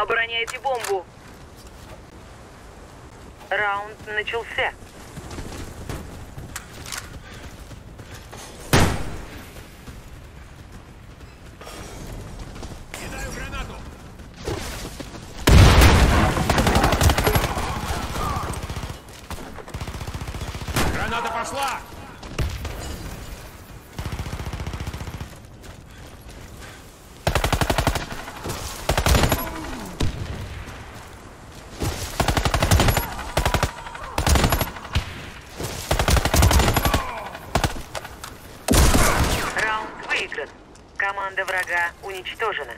Обороняйте бомбу. Раунд начался. Граната пошла! Выигран. Команда врага уничтожена.